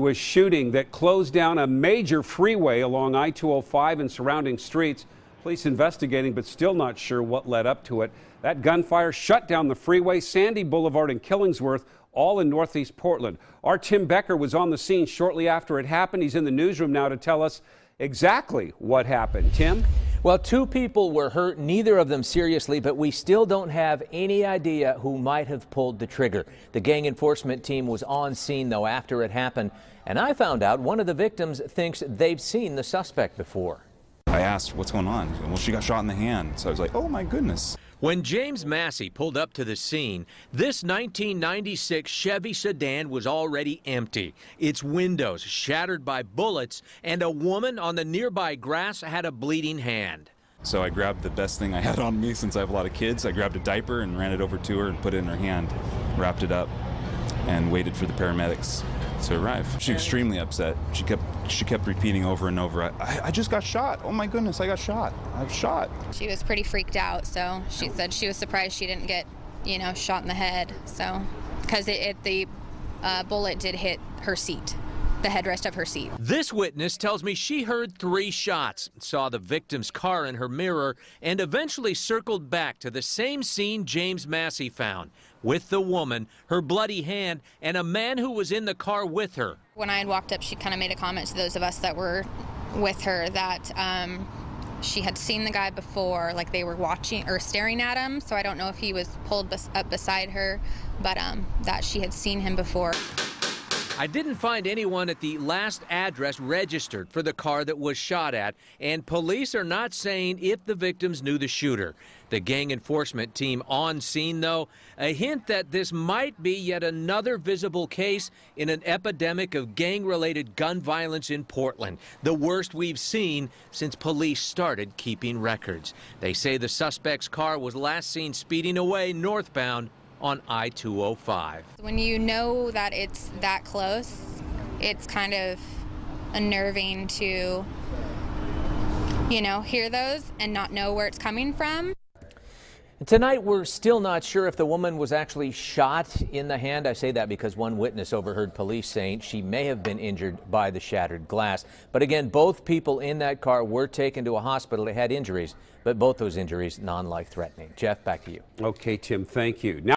was shooting that closed down a major freeway along I-205 and surrounding streets. Police investigating, but still not sure what led up to it. That gunfire shut down the freeway, Sandy Boulevard, and Killingsworth, all in northeast Portland. Our Tim Becker was on the scene shortly after it happened. He's in the newsroom now to tell us exactly what happened. Tim? Well, two people were hurt, neither of them seriously, but we still don't have any idea who might have pulled the trigger. The gang enforcement team was on scene, though, after it happened, and I found out one of the victims thinks they've seen the suspect before. I asked, what's going on? Well, she got shot in the hand. So I was like, oh my goodness. When James Massey pulled up to the scene, this 1996 Chevy sedan was already empty. Its windows shattered by bullets, and a woman on the nearby grass had a bleeding hand. So I grabbed the best thing I had on me since I have a lot of kids. I grabbed a diaper and ran it over to her and put it in her hand, wrapped it up, and waited for the paramedics to arrive. She was extremely upset. She kept she kept repeating over and over, I, I just got shot. Oh my goodness, I got shot. I was shot. She was pretty freaked out, so she said she was surprised she didn't get, you know, shot in the head. So, because it, it, the uh, bullet did hit her seat the headrest of her seat. This witness tells me she heard three shots, saw the victim's car in her mirror, and eventually circled back to the same scene James Massey found with the woman, her bloody hand, and a man who was in the car with her. When I had walked up, she kind of made a comment to those of us that were with her that um, she had seen the guy before, like they were watching or staring at him. So I don't know if he was pulled up beside her, but um, that she had seen him before. I didn't find anyone at the last address registered for the car that was shot at, and police are not saying if the victims knew the shooter. The gang enforcement team on scene, though, a hint that this might be yet another visible case in an epidemic of gang related gun violence in Portland, the worst we've seen since police started keeping records. They say the suspect's car was last seen speeding away northbound on I-205. When you know that it's that close, it's kind of unnerving to, you know, hear those and not know where it's coming from. Tonight, we're still not sure if the woman was actually shot in the hand. I say that because one witness overheard police saying she may have been injured by the shattered glass. But again, both people in that car were taken to a hospital. They had injuries, but both those injuries non-life threatening. Jeff, back to you. Okay, Tim, thank you. Now